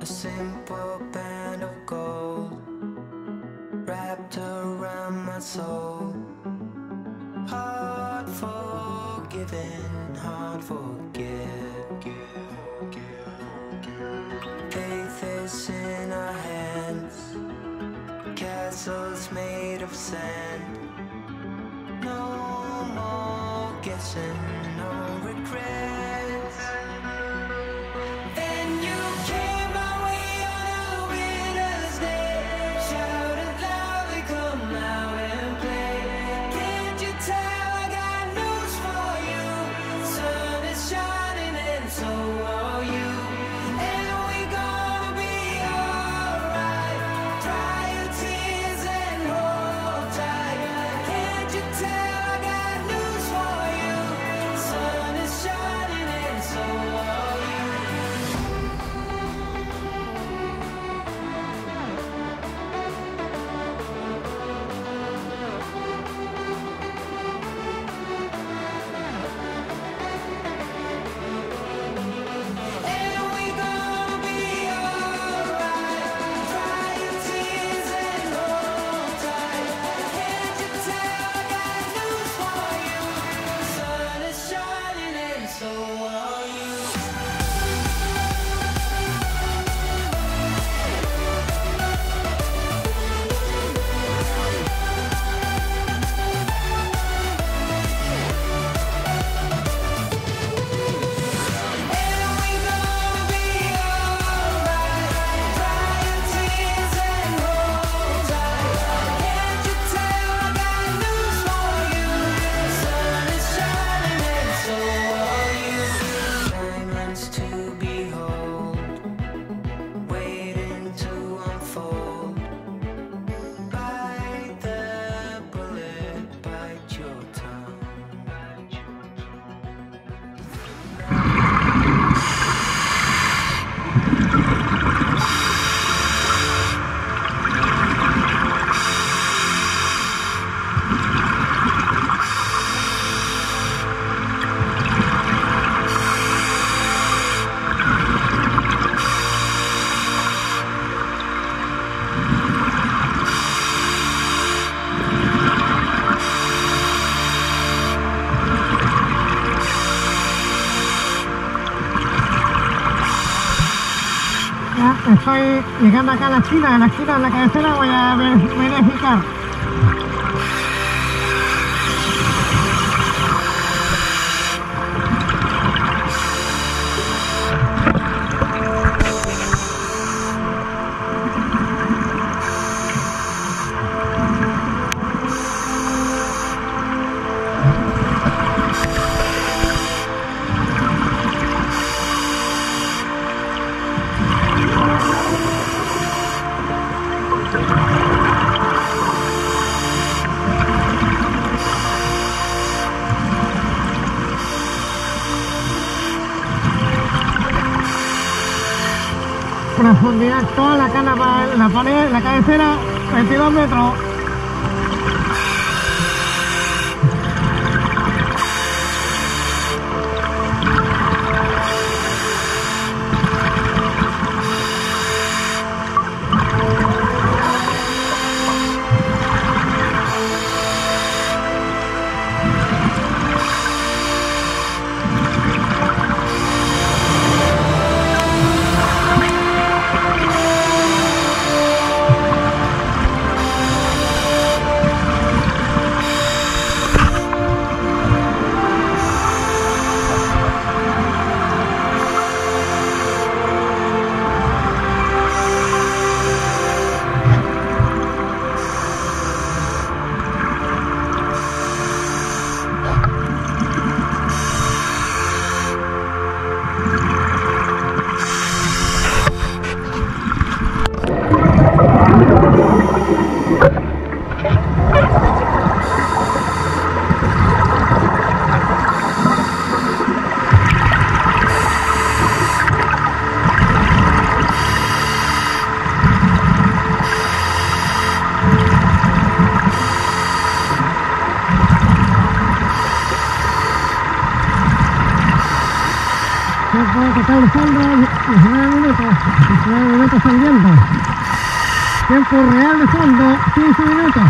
A simple band of gold wrapped around my soul. Hard forgiving, hard forgive. Faith is in our hands, castles made of sand. Ya estoy llegando acá a la esquina, a la esquina de la cabecera voy a verificar. profundidad toda la, cana, la pared, la cabecera, 22 metros. puede cortar el fondo los 9 minutos, los 9 minutos saliendo. Tiempo real de fondo, 15 minutos.